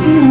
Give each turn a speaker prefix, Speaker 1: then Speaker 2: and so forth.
Speaker 1: to